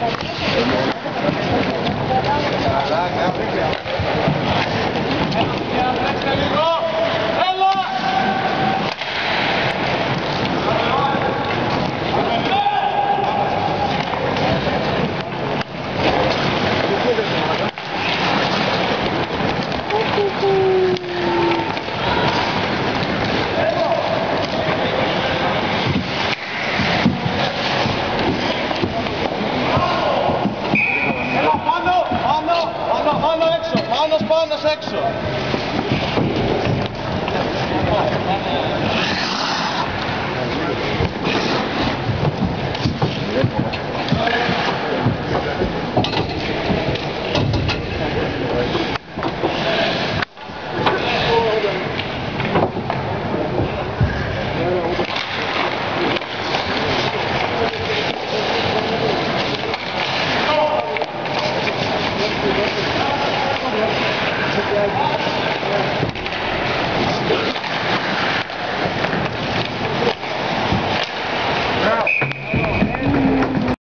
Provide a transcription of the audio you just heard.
Mano, mano, mano, mano έξω, manos, manos έξω.